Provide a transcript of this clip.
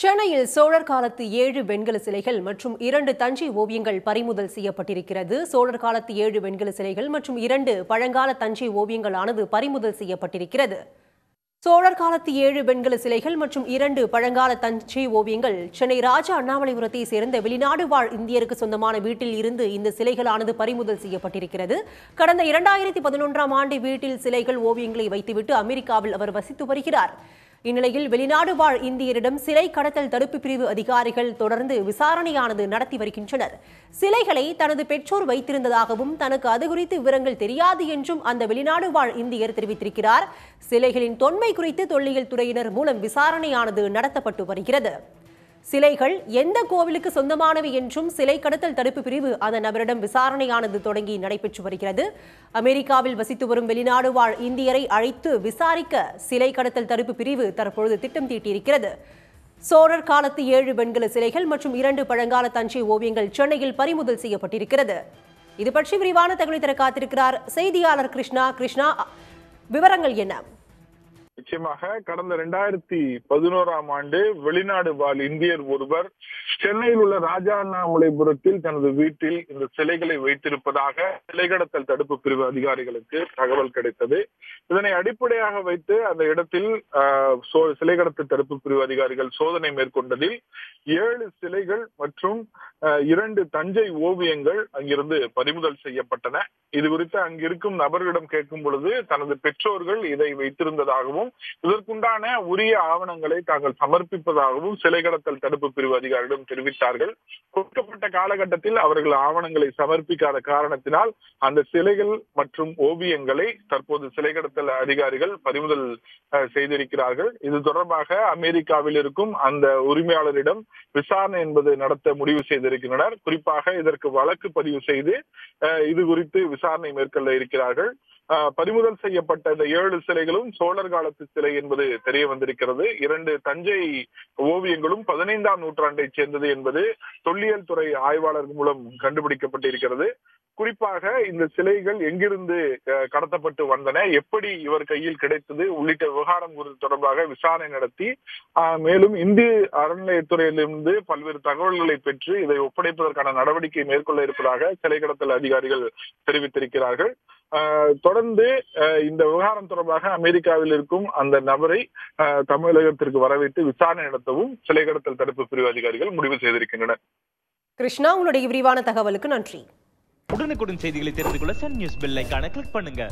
சென்னையில் சோழர் காலத்து ஏழு வெண்கல சிலைகள் மற்றும் இரண்டு தஞ்சை ஓவியங்கள் பறிமுதல் செய்யப்பட்டிருக்கிறது. சோழர் காலத்து ஏழு வெண்கல சிலைகள் மற்றும் இரண்டு பழங்கால தஞ்சை ஓவியங்களானது பறிமுதல் செய்யப்பட்டிருக்கிறது. சோழர் காலத்து ஏழு வெண்கல சிலைகள் மற்றும் இரண்டு பழங்கால தஞ்சை ஓவியங்கள் சென்னை ராஜா அண்ணாமலைபுரத்தை சேர்ந்த வெளிநாடு வாழ் இந்தியருக்கு சொந்தமான வீட்டில் இருந்து இந்த சிலைகளானது பறிமுதல் செய்யப்பட்டிருக்கிறது. கடந்த இரண்டாயிரத்தி பதினொன்றாம் ஆண்டு வீட்டில் சிலைகள் ஓவியங்களை வைத்துவிட்டு அமெரிக்காவில் அவர் வசித்து வருகிறார். இந்நிலையில் வெளிநாடு வாழ் இந்தியரிடம் சிலை கடத்தல் தடுப்பு பிரிவு அதிகாரிகள் தொடர்ந்து விசாரணையானது நடத்தி வருகின்றனர். சிலைகளை தனது பெற்றோர் வைத்திருந்ததாகவும் தனக்கு அது குறித்து விவரங்கள் தெரியாது என்றும் அந்த வெளிநாடு வாழ் இந்தியர் தெரிவித்திருக்கிறார். சிலைகளின் தொன்மை குறித்து தொல்லியல் துறையினர் மூலம் விசாரணையானது நடத்தப்பட்டு வருகிறது. சிலைகள் எந்த கோவிலுக்கு சொந்தமானவை என்றும் சிலை கடத்தல் தடுப்பு பிரிவு அந்த நபரிடம் விசாரணையானது தொடங்கி நடைபெற்று வருகிறது. அமெரிக்காவில் வசித்து வரும் வெளிநாடு வாழ் இந்தியரை அழைத்து விசாரிக்க சிலை கடத்தல் தடுப்பு பிரிவு தற்பொழுது திட்டம் தீட்டியிருக்கிறது. சோழர் காலத்து ஏழு வெண்கல சிலைகள் மற்றும் இரண்டு பழங்கால தஞ்சை ஓவியங்கள் சென்னையில் பறிமுதல் செய்யப்பட்டிருக்கிறது. இது பற்றி விரிவான தகவலை தர காத்திருக்கிறார் செய்தியாளர் கிருஷ்ணா. கிருஷ்ணா விவரங்கள் என்ன? நிச்சயமாக கடந்த இரண்டாயிரத்தி பதினோராம் ஆண்டு வெளிநாடு வாழ் இந்தியர் ஒருவர் சென்னையில் உள்ள ராஜா அண்ணாமலைபுரத்தில் தனது வீட்டில் இந்த சிலைகளை வைத்திருப்பதாக சிலை கடத்தல் தடுப்பு பிரிவு அதிகாரிகளுக்கு தகவல் கிடைத்தது. இதனை அடிப்படையாக வைத்து அந்த இடத்தில் ஆஹ், சோ- சிலை கடத்தல் தடுப்பு பிரிவு அதிகாரிகள் சோதனை மேற்கொண்டதில் ஏழு சிலைகள் மற்றும் இரண்டு தஞ்சை ஓவியங்கள் அங்கிருந்து பறிமுதல் செய்யப்பட்டன. இது குறித்து அங்கிருக்கும் நபர்களிடம் கேட்கும் பொழுது தனது பெற்றோர்கள் இதை வைத்திருந்ததாகவும் இதற்குண்டான உரிய ஆவணங்களை தாங்கள் சமர்ப்பிப்பதாகவும் சிலை கடத்தல் தடுப்பு பிரிவு அதிகாரிடம் தெரிவித்தார்கள். கொடுக்கப்பட்ட காலகட்டத்தில் அவர்கள் ஆவணங்களை சமர்ப்பிக்காத காரணத்தினால் அந்த சிலைகள் மற்றும் ஓவியங்களை தற்போது சிலை கடத்தல் அதிகாரிகள் பறிமுதல் செய்திருக்கிறார்கள். இது தொடர்பாக அமெரிக்காவில் இருக்கும் அந்த உரிமையாளரிடம் விசாரணை என்பது நடத்த முடிவு செய்திருக்கின்றனர். குறிப்பாக இதற்கு வழக்கு பதிவு செய்து இது குறித்து விசாரணை மேற்கொள்ள இருக்கிறார்கள். பறிமுதல் செய்யப்பட்ட இந்த ஏழு சிலைகளும் சோழர் காலத்து சிலை என்பது தெரிய வந்திருக்கிறது. இரண்டு தஞ்சை ஓவியங்களும் பதினைந்தாம் நூற்றாண்டைச் சேர்ந்தது என்பது தொல்லியல் துறை ஆய்வாளர் மூலம் கண்டுபிடிக்கப்பட்டிருக்கிறது. குறிப்பாக இந்த சிலைகள் எங்கிருந்து கடத்தப்பட்டு வந்தன எப்படி இவர் கையில் கிடைத்தது உள்ளிட்ட விவகாரம் குறித்து தொடர்பாக விசாரணை நடத்தி ஆஹ், மேலும் இந்து அறநிலையத்துறையிலிருந்து பல்வேறு தகவல்களை பெற்று இதை ஒப்படைப்பதற்கான நடவடிக்கை மேற்கொள்ள இருப்பதாக சிலை கடத்தல் அதிகாரிகள் தெரிவித்திருக்கிறார்கள். தொடர்ந்து இந்த விவகாரம் தொடர்பாக அமெரிக்காவில் இருக்கும் அந்த நபரை ஆஹ், தமிழகத்திற்கு வரவைத்து விசாரணை நடத்தவும் சிலை கடத்தல் தடுப்பு பிரிவு அதிகாரிகள் முடிவு செய்திருக்கின்றனர். கிருஷ்ணா உங்களுடைய விரிவான தகவலுக்கு நன்றி. உடனுக்குடன் செய்திகளை தெரிந்து கொள்ள சன் நியூஸ் பெல் ஐகானை கிளிக் பண்ணுங்க.